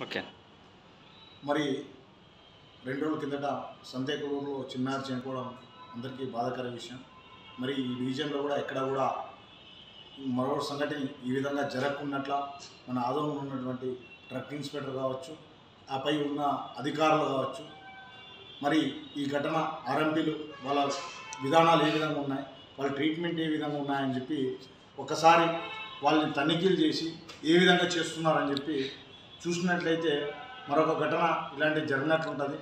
Okay. మరి రెండు రోజుల కిందట సంతేకూరులో చిన్నారి చనిపోవడం అందరికీ బాధాకర విషయం. మరి ఈ డివిజన్లో కూడా ఎక్కడ కూడా మరో సంఘటన ఈ విధంగా జరగకున్నట్ల మన ఆదోళన ఉన్నటువంటి ట్రక్ ఇన్స్పెక్టర్ కావచ్చు ఆపై ఉన్న అధికారులు కావచ్చు మరి ఈ ఘటన ఆర్ఎంపీలు వాళ్ళ విధానాలు ఏ విధంగా ఉన్నాయి వాళ్ళ ట్రీట్మెంట్ ఏ విధంగా ఉన్నాయని చెప్పి ఒకసారి వాళ్ళని తనిఖీలు చేసి ఏ విధంగా చేస్తున్నారని చెప్పి చూసినట్లయితే మరొక ఘటన ఇలాంటివి జరిగినట్లుంటుంది.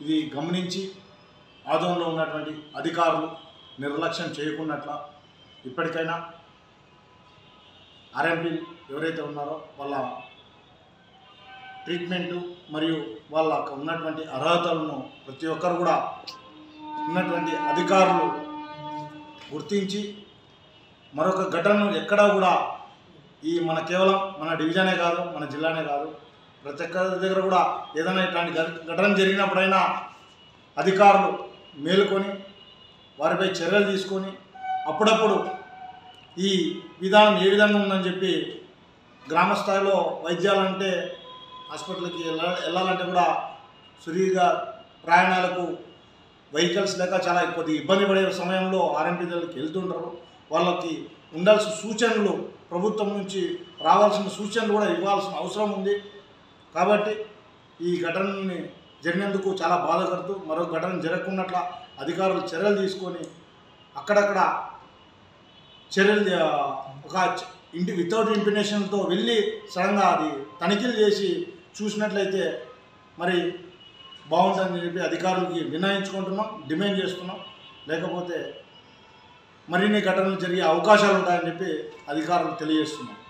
ఇది గమనించి ఆదోళనలో ఉన్నటువంటి అధికారులు నిర్లక్ష్యం చేయకున్నట్ల ఇప్పటికైనా ఆర్ఎంపీ ఎవరైతే ఉన్నారో వాళ్ళ ట్రీట్మెంటు మరియు వాళ్ళకు ఉన్నటువంటి అర్హతలను ప్రతి ఒక్కరు కూడా ఉన్నటువంటి అధికారులు గుర్తించి మరొక ఘటనను ఎక్కడా కూడా ఈ మన కేవలం మన డివిజనే కాదు మన జిల్లానే కాదు. ప్రతి ఒక్కరి దగ్గర కూడా ఏదైనా ఇట్లాంటి ఘటన జరిగినప్పుడైనా అధికారులు మేలుకొని వారిపై చర్యలు తీసుకొని అప్పుడప్పుడు ఈ విధానం ఏ విధంగా ఉందని చెప్పి గ్రామ స్థాయిలో వైద్యాలంటే హాస్పిటల్కి వెళ్ళాలంటే కూడా సురీగా ప్రయాణాలకు వెహికల్స్ లేక చాలా కొద్ది ఇబ్బంది పడే సమయంలో ఆర్ఎంపీ దగ్గరికి వెళ్తుంటారు. వాళ్ళకి ఉండాల్సిన సూచనలు ప్రభుత్వం నుంచి రావాల్సిన సూచనలు కూడా ఇవ్వాల్సిన అవసరం ఉంది. కాబట్టి ఈ ఘటనని జరిగినందుకు చాలా బాధపడుతూ మరో ఘటన జరగకున్నట్ల అధికారులు చర్యలు తీసుకొని అక్కడక్కడ చర్యలు ఒక ఇంటి వితౌట్ ఇంపినేషన్తో వెళ్ళి సడన్గా అది తనిఖీలు చేసి చూసినట్లయితే మరి బాగుంటుందని చెప్పి అధికారులకి వినాయించుకుంటున్నాం డిమాండ్ చేస్తున్నాం. లేకపోతే మరిన్ని ఘటనలు జరిగే అవకాశాలు ఉంటాయని చెప్పి అధికారులు తెలియజేస్తున్నారు